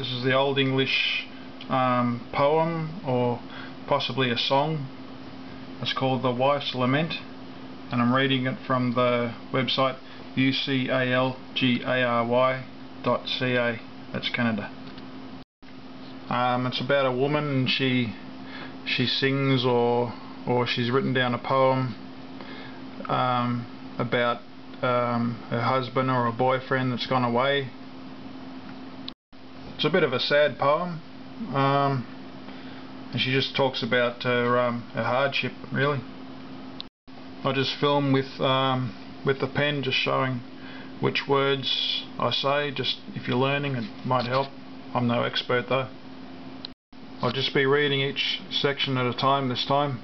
This is the Old English um, poem or possibly a song. It's called The Wife's Lament and I'm reading it from the website ucalgary.ca. That's Canada. Um, it's about a woman and she she sings or or she's written down a poem um, about um, her husband or a boyfriend that's gone away. It's a bit of a sad poem. Um, and she just talks about her, um, her hardship, really. I just film with um, with the pen, just showing which words I say. Just if you're learning, it might help. I'm no expert though. I'll just be reading each section at a time this time.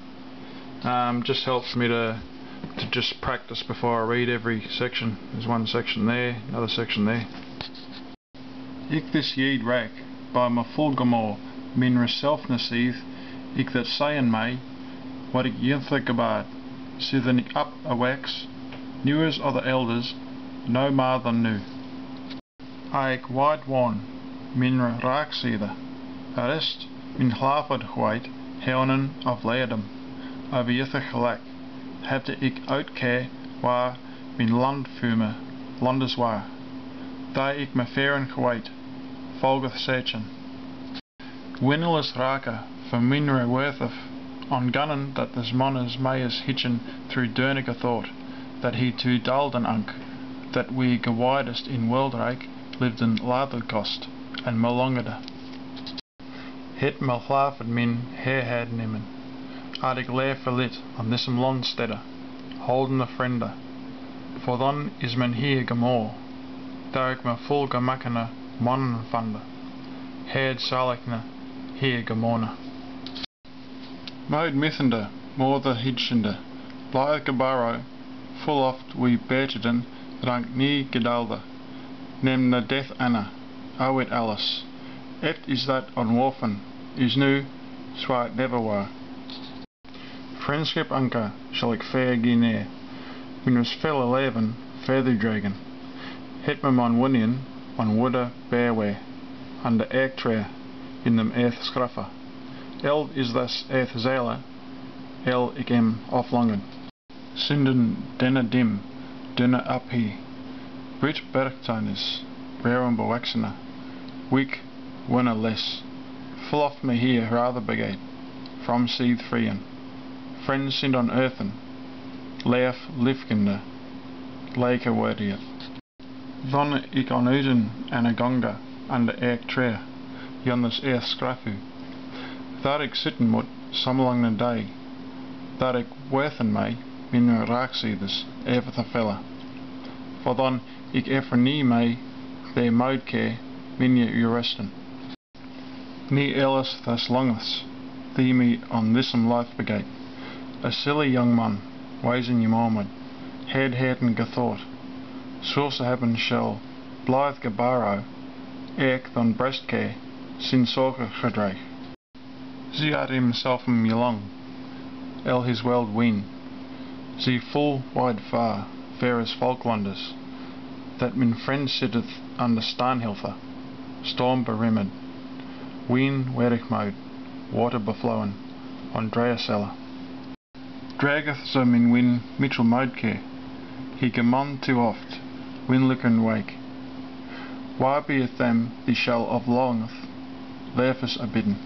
Um, just helps me to to just practice before I read every section. There's one section there, another section there. Ik this yeed rack by my fulgamore min self nasief ik that sayin may what ik gabad sydd ik up a wax newers of the elders no more than new. Aik wide one min raak sydd arrest min hlafad white helnen of leedem over yitha gelijk hefte ik uitke waar mijn landfume landes waar. Daar ik me feren geweit, volgeth sechen. Winnelis raka van minre wortheth, on gunnen dat this monners mayes hitchen through dernige thought, that he too to dalden unk, that we gewidest in worldrijk lived in Laderkost and Melongede. Hit malflaven min herhead nimmen. Had ik leer verlit aan dissem holden de vrienden. For dan is men hier gemoor, daar ik me vol vande. Heerd zal ik ne hier gemorne. Moed more the hitchende, blij gebaro, full oft we beteden, rank nie gedalde. Neem na death Anna, awit Alice, Et is dat onworfen, is nu, zwaar it never were. Friendship anker zal ik fair neer. Min was fel leven, verder dragen. Hit me man winien, on woede bearway, under de erktree, in dem earth scraffa. El is thus earth zela, el ik hem aflangen. Sinden denne dim, dunne aphi. Brit bergtuinis, rerum bewaxena. Week, winner less. Full me here rather begate, from seed freeën friends sind on earthen, leef liefkinde, leke wordiet. Van ik on uden en a gonga aan de eek tree, jonnes eer scrafu. Daar ik zitten moet, some lang de day, daar ik worthen mij, min raakzieders, even te vellen. For dan ik even nie mij, de moudke, min je u resten. Nie alles thus longes, die me on thisum life begate. A silly young man, wezen je moment, head heten gethought, source hebben shall, blithe gebaro, eek dan breastke, sin zorge gedreig. Zie had himself in long, el his world ween, zie full wide far, fair as Falklanders, that min friend sitteth under Starnhilfer, storm berimmed, ween werig mode, water beflowen, on Dreasella drageth some in win Mitchell Modke, he gemon too oft, and wake. Why beeth them the shell of longeth, therefore abidden.